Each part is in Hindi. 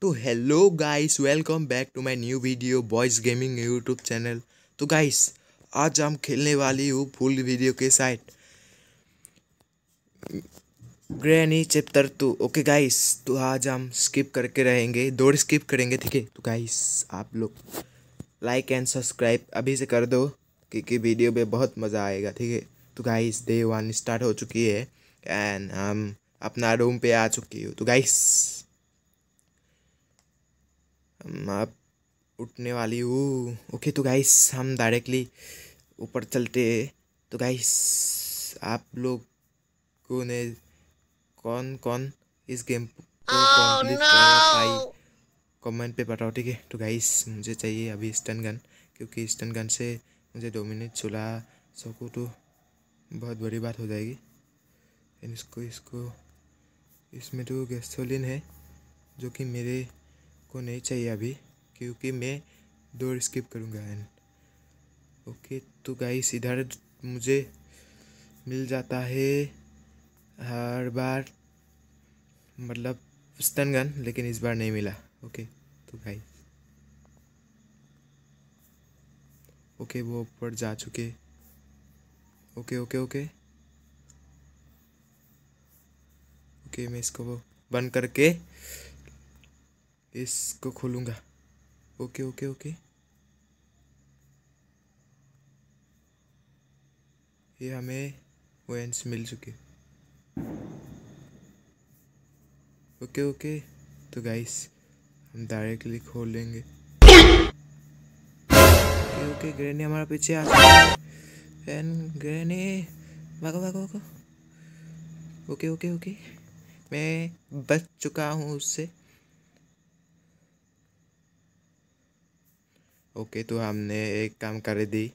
तो hello guys welcome back to my new video boys gaming YouTube channel तो गाइस आज हम खेलने वाली हूँ फुल वीडियो के side granny chapter two okay guys तो आज हम स्किप करके रहेंगे, दौड़ स्किप करेंगे, ठीक है? तो गाइस आप लोग लाइक एंड सब्सक्राइब अभी से कर दो, क्योंकि वीडियो में बहुत मज़ा आएगा, ठीक है? तो गाइस डे वन स्टार्ट हो चुकी है। एंड हम अपना रूम पे आ चुकी हूँ। तो गाइस हम अब उठने वाली हूँ। ओके तो गाइस हम डायरेक्टली ऊपर चलते तो गाइस आप लोगों ने कौन कौन इस गेम को कंप्लीट कर पाई कमेंट पे बताओ ठीक है? तो गाइस मुझे चाहिए अभी स्टन गन क्योंकि स्टन गन से मुझे दो मिनट चला। सकूँ तो बहुत बड़ी बात हो जाएगी। इसको इसको, इसमें तो गैसोलिन है, जो कि मेरे को नहीं चाहिए अभी, क्योंकि मैं दौड़ स्किप करूँगा। एंड ओके तो गाइस इधर मुझे मिल जाता है हर बार मतलब स्टन गन लेकिन इस बार नहीं मिला। ओके तो गाइस ओके वो ऊपर जा चुके। ओके ओके ओके ओके, मैं इसको बंद करके इसको खोलूँगा। Okay okay okay. ये हमें वेंस मिल चुके। Okay okay. तो गाइस हम डायरेक्टली खोल लेंगे ओके ओके ग्रेनी हमारा पीछे आ एंड ग्रेनी भागो भागो भागो। Okay okay okay. मैं बच चुका हूँ उससे। ओके तो हमने एक काम कर दी।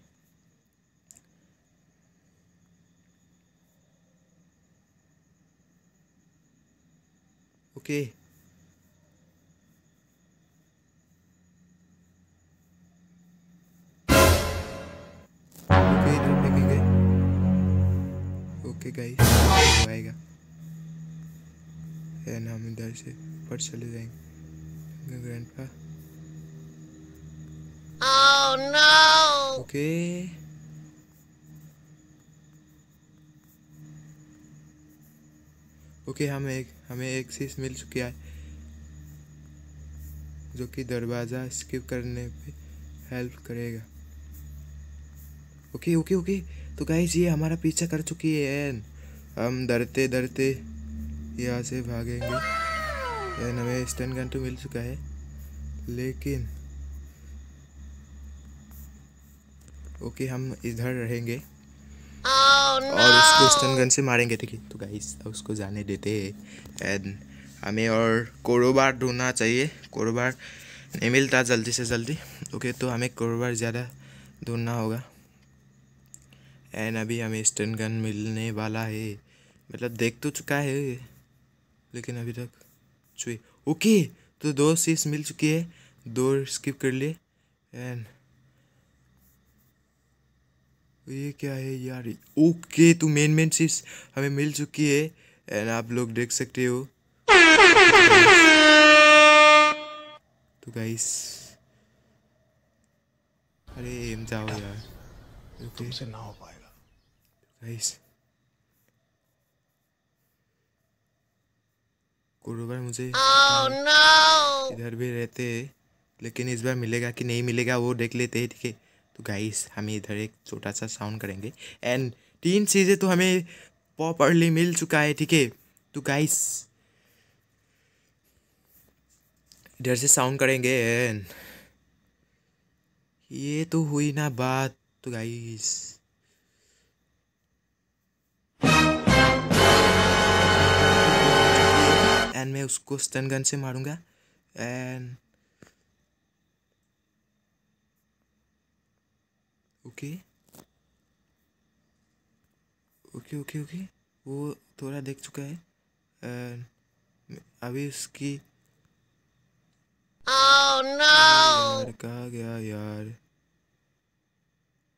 ओके। ओके, इधर ओके गाइस आएगा। एंड हम इधर से ऊपर चले जाएँगे grandpa Oh no! Okay. Okay हमें एक हमें एक चीज़ मिल चुकी है जो कि दरवाज़ा स्किप करने पे हेल्प करेगा। Okay okay okay. तो गाइस ये हमारा पीछा कर चुकी है हम डरते डरते यहाँ से भागेंगे। एंड हमें स्टन गन तो मिल चुका है। लेकिन ओके हम इधर रहेंगे। Oh और उसको no! स्टन गन से मारेंगे। ठीक है तो गाइस उसको जाने देते हैं। एंड हमें और कोरोबार ढूंढना चाहिए। कोरोबार नहीं मिलता जल्दी से जल्दी। ओके तो हमें कोरोबार ज़्यादा ढूंढना होगा। एंड अभी हमें स्टन गन मिलने वाला है। मतलब देख तो चुका है। लेकिन अभी तक छुए। ओके तो दो सीस मिल चुकी है। दो स्किप कर लिए एंड ये क्या है यार? ओके तो मेन मेन चीज़ हमें मिल चुकी है। एंड आप लोग देख सकते हो। तो गाइस अरे एम जाओ यार। तुमसे ना हो पाएगा। गाइस कोरोबर मुझे Oh no! इधर भी रहते हैं लेकिन इस बार मिलेगा कि नहीं मिलेगा वो देख लेते हैं ठीक है? तो गाइस हमें इधर एक छोटा सा साउंड करेंगे। एंड तीन चीज़ें तो हमें प्रॉपरली मिल चुका है ठीक है? तो गाइस इधर से साउंड करेंगे एंड ये तो हुई ना बात तो गाइस एंड मैं उसको स्टन गन से मारूँगा। And okay okay okay okay वो थोड़ा देख चुका है। एंड अभी उसकी Oh no! यार कहाँ गया यार?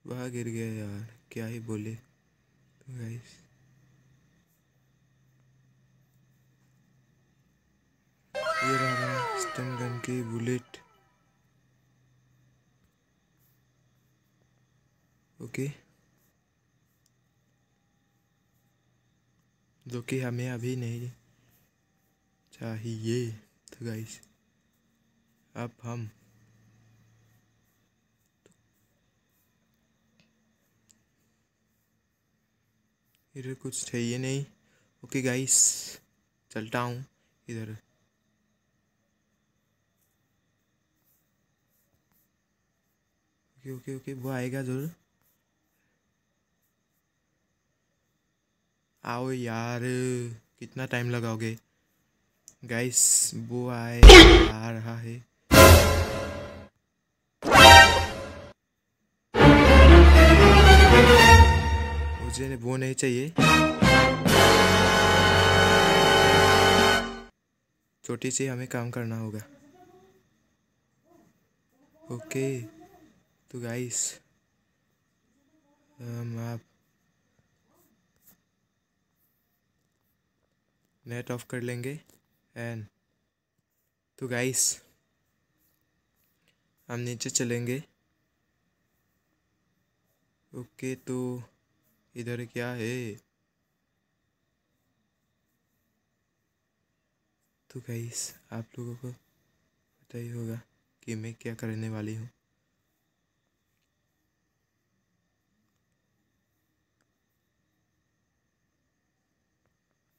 वहाँ गिर गया यार क्या ही बोले। तो गाइस ये रहा स्टन गन की बुलेट। ओके। जो कि हमें अभी नहीं चाहिए तो गाइस अब हम इधर कुछ चाहिए नहीं। ओके गाइस चलता हूँ इधर। ओके ओके ओके, वो आएगा ज़रूर। आओ यार, कितना टाइम लगाओगे? गाइस वो आए, आ रहा है। मुझे वो नहीं चाहिए। छोटी सी हमें काम करना होगा। ओके। तो गाइस हम आप नेट ऑफ़ कर लेंगे एंड तो गाइस हम नीचे चलेंगे। ओके तो इधर क्या है? तो गाइस आप लोगों को पता ही होगा कि मैं क्या करने वाली हूँ।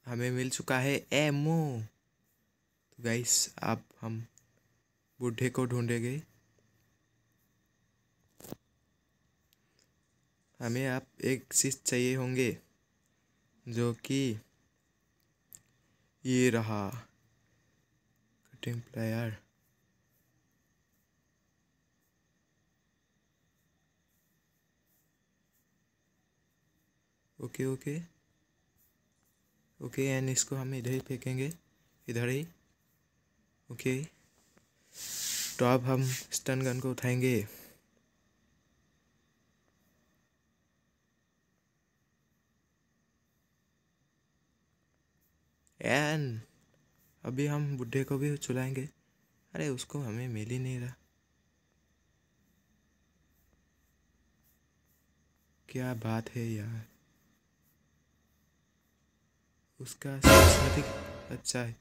हमें मिल चुका है एमओ। तो गाइस अब हम बूढ़े को ढूंढेंगे। हमें आप एक चीज़ चाहिए होंगे, जो कि ये रहा cutting plier okay okay okay and इसको हम इधर ही फेंकेंगे, इधर ही। ओके तो अब हम स्टन गन को उठाएँगे। एंड अभी हम बुढ़े को भी चुलाएँगे अरे, उसको हमें मिल ही नहीं रहा। क्या बात है यार। उसका ही अच्छा है।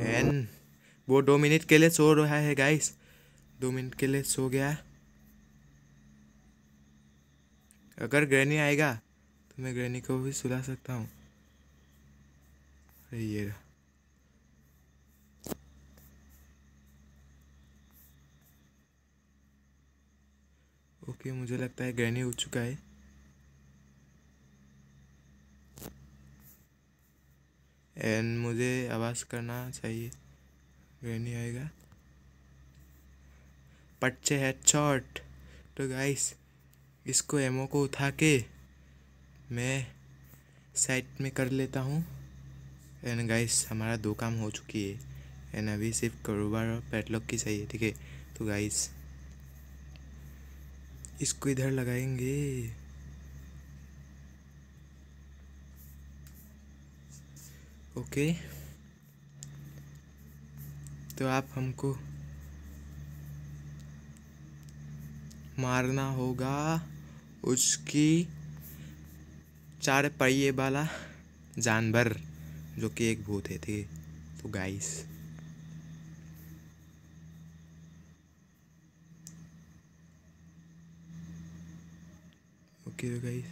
एंड वो दो मिनट के लिए सो रहा है गाइस दो मिनट के लिए सो गया अगर ग्रैनी आएगा तो मैं ग्रैनी को भी सुला सकता हूँ ये रहा। ओके, मुझे लगता है ग्रैनी उठ चुका है। एंड मुझे आवाज़ करना चाहिए। ग्रैनी आएगा। पच्चे हेड शॉट तो गाइस इसको एमओ को उठा के मैं साइड में कर लेता हूँ। एंड गाइस हमारा दो काम हो चुकी है। एंड अभी सिर्फ़ करोबार और पैटलॉक की चाहिए, ठीक है? तो गाइस इसको इधर लगाएँगे। ओके। तो आप हमको मारना होगा उसकी चार पहिए वाला जानवर, जो कि एक भूत है थे तो गाइस ओके तो गाइस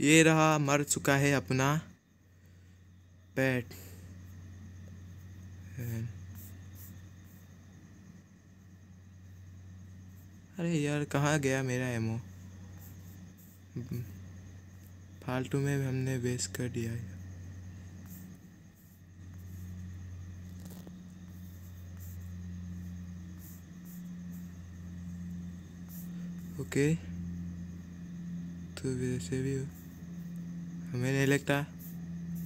ये रहा, मर चुका है अपना पेट अरे यार, कहाँ गया मेरा एमओ फालतू में हमने वेस्ट कर दिया है। ओके तो वैसे भी हमें नहीं लगता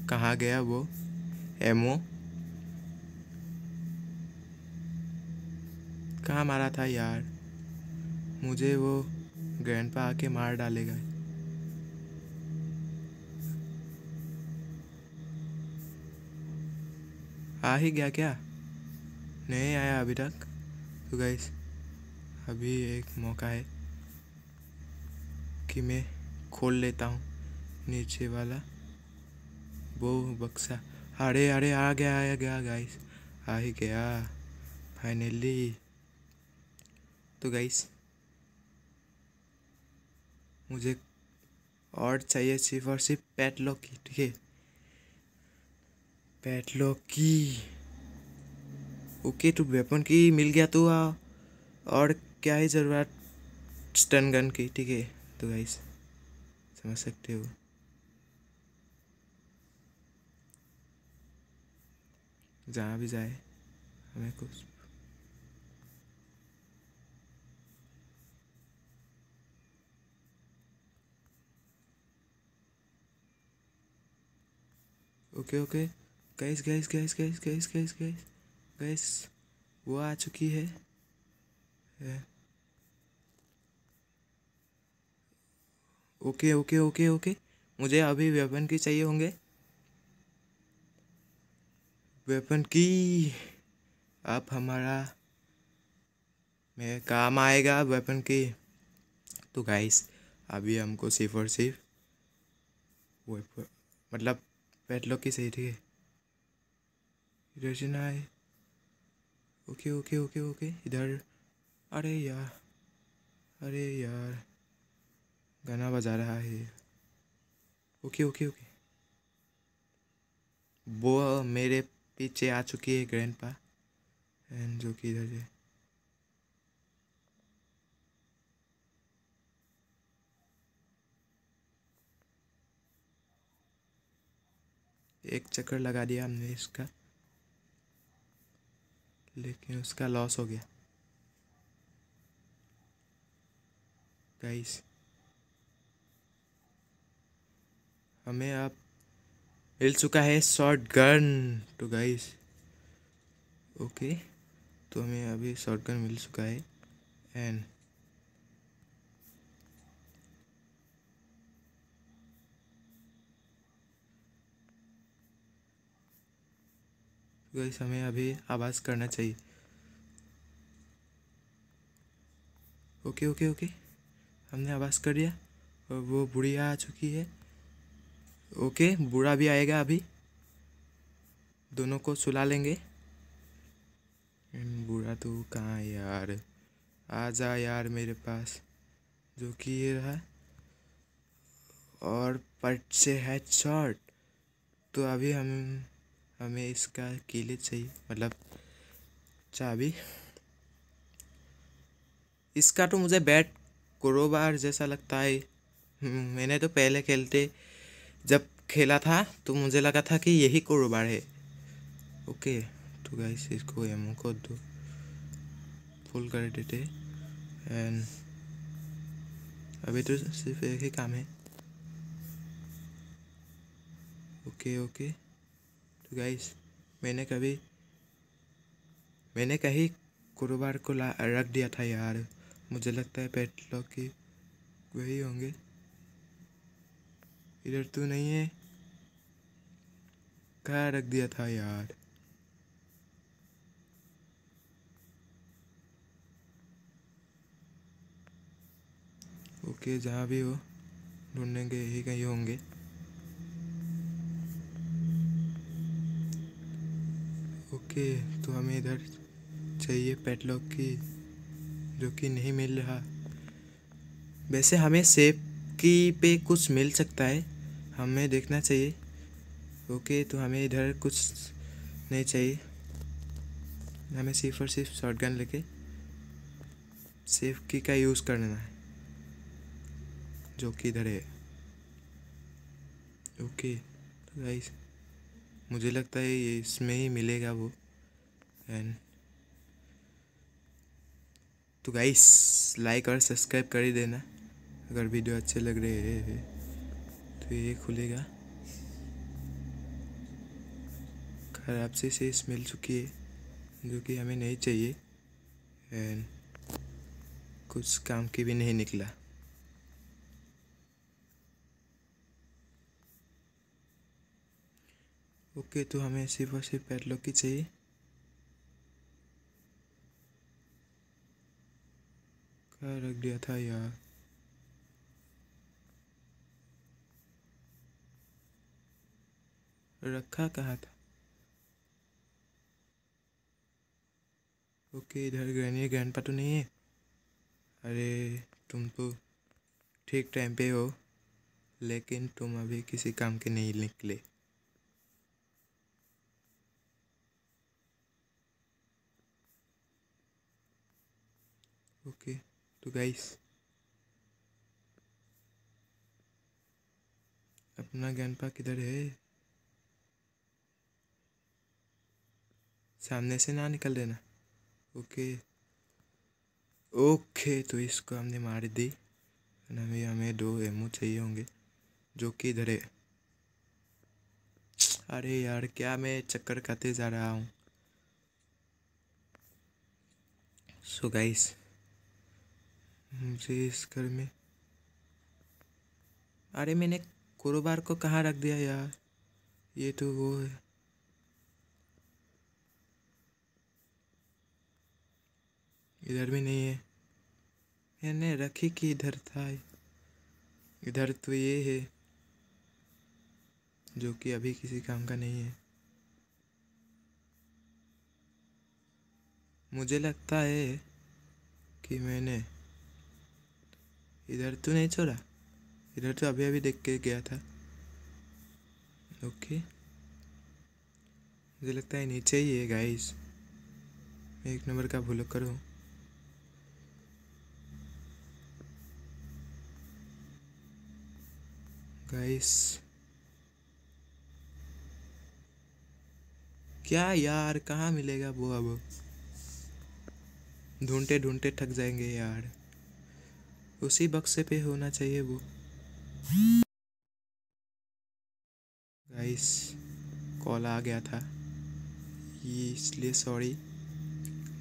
कहाँ गया वो एमओ कहाँ मारा था यार। मुझे वो ग्रैंड पा आके मार डालेगा। आ ही गया क्या? नहीं आया अभी तक। तो गाइस अभी एक मौका है। कि मैं खोल लेता हूँ। नीचे वाला, वो बक्सा। अरे अरे, आ गया आ गया गाइस आ ही गया। फाइनली तो गाइस मुझे और चाहिए सिर्फ़ और सिर्फ़ पैट लॉक की ठीक है? पैट लॉक की ओके तो वेपन की मिल गया तो और क्या ही ज़रूरत? स्टन गन की, ठीक है? तो गाइस समझ सकते हो। जहाँ भी जाए, हमें कुछ okay okay gas gas gas gas gas gas gas gas वो आ चुकी है। Okay okay okay okay. मुझे अभी वेपन की चाहिए होंगे। वेपन की। अब हमारा मेरे काम आएगा वेपन की। तो गाइस अभी हमको सिर्फ़ और सिर्फ़ वेपन मतलब पैडलॉक की सही, ठीक है? इधर से आए ओके ओके ओके ओके। इधर। अरे यार। अरे यार। गाना बजा रहा है। Okay okay okay. वो मेरे पीछे आ चुकी है ग्रैंड पा एंड जो कि इधर है। एक चक्कर लगा दिया हमने इसका। लेकिन उसका लॉस हो गया। गाइस हमें अब मिल चुका है शॉर्ट गन तो गाइस ओके तो हमें अभी शॉर्ट गन मिल चुका है एंड गाइस हमें अभी आवाज़ करना चाहिए। ओके ओके ओके हमने आवाज़ कर दिया, और वो बुढ़िया आ चुकी है। ओके बूढ़ा भी आएगा अभी। दोनों को सुला लेंगे। बूढ़ा तो कहाँ है यार? आ जा यार मेरे पास जो कि ये रहा। और पट से है शॉर्ट तो अभी हम हमें इसका कीले चाहिए मतलब चाबी। इसका तो मुझे बैट क्रोबार जैसा लगता है। हम्म, मैंने तो पहले खेलते जब खेला था तो मुझे लगा था कि यही क्रोबार है। ओके तो गाइस इसको एमओ को दो। फुल कर देते। एंड अभी तो सिर्फ़ एक ही काम है। Okay okay. तो गाइस मैंने कभी, मैंने कहीं कुरुबार को ला, रख दिया था यार। मुझे लगता है पेट लॉक की वही होंगे। इधर तो नहीं है। कहा रख दिया था यार? ओके, जहाँ भी हो, ढूंढेंगे, यही कहीं होंगे। ओके तो हमें इधर चाहिए पेटलॉक की, जो कि नहीं मिल रहा। वैसे हमें सेफ़ की पे कुछ मिल सकता है। हमें देखना चाहिए। ओके तो हमें इधर कुछ नहीं चाहिए। हमें सिर्फ़ और सिर्फ़ शॉर्ट गन लेके सेफ़ की का यूज़ करना है, जो कि इधर है। ओके तो गाइस मुझे लगता है ये इसमें ही मिलेगा वो। एंड तो गाइस लाइक और सब्सक्राइब कर ही देना, अगर वीडियो अच्छे लग रहे हैं। तो ये खुलेगा। खराब से शेष मिल चुकी है, जो कि हमें नहीं चाहिए। एंड कुछ काम की भी नहीं निकला। ओके तो हमें सिर्फ़ और सिर्फ़ पैडलॉक की चाहिए। कहाँ रख दिया था यार। रखा कहा था। ओके, इधर ग्रैनी ग्रैंडपा तो नहीं है? अरे, तुम तो ठीक टाइम पे हो, लेकिन तुम अभी किसी काम के नहीं निकले। ओके तो गाइस अपना ज्ञानपा किधर है? सामने से ना निकल देना। ओके। ओके तो इसको हमने मार दी। हमें हमें दो एमओ चाहिए होंगे, जो कि इधर है। अरे यार, क्या मैं चक्कर खाते जा रहा हूँ। सो गाइस मुझे इस घर में अरे मैंने कारोबार को कहाँ रख दिया यार? ये तो वो है। इधर भी नहीं है। मैंने रखी कि इधर था। इधर तो ये है, जो कि अभी किसी काम का नहीं है। मुझे लगता है कि मैंने इधर तो नहीं छोड़ा। इधर तो अभी अभी देख के गया था। ओके। मुझे लगता है नीचे ही है गाइस मैं एक नंबर का भूल करूँ। गाइस क्या यार, कहाँ मिलेगा वो अब? ढूंढते ढूंढते थक जाएँगे यार। उसी बक्से पे होना चाहिए वो। गाइस कॉल आ गया था। इसलिए सॉरी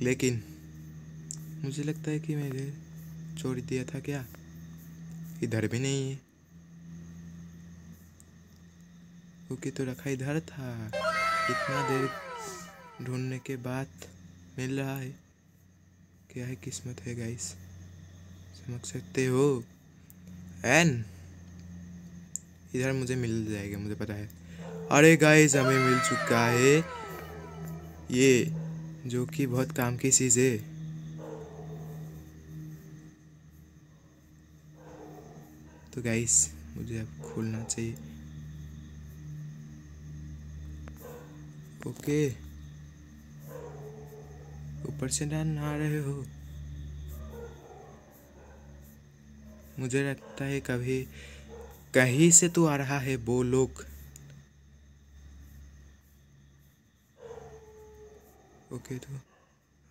लेकिन, मुझे लगता है कि मैंने छोड़ दिया था क्या? इधर भी नहीं है। क्योंकि तो रखा इधर था। इतना देर ढूँढने के बाद मिल रहा है। क्या है किस्मत है गाइस समझ सकते हो? एन इधर मुझे मिल जाएगा, मुझे पता है। अरे गाइस हमें मिल चुका है। ये, जो कि बहुत काम की चीज़ है। तो गाइस मुझे अब खोलना चाहिए। ओके। ऊपर से डाल आ रहे हो। मुझे लगता है कभी कहीं से तो आ रहा है, वो लोग। ओके तो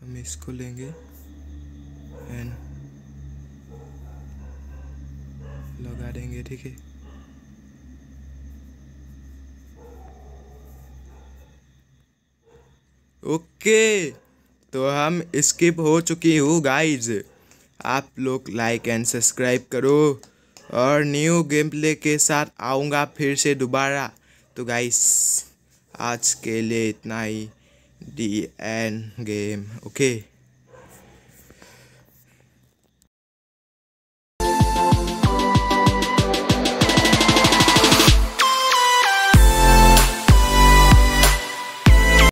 हम इसको लेंगे। एंड लगा देंगे, ठीक है? ओके तो हम स्किप हो चुकी हूँ गाइज़ आप लोग लाइक एंड सब्सक्राइब करो और न्यू गेम प्ले के साथ आऊँगा फिर से दोबारा। तो गाइस आज के लिए इतना ही. The end game okay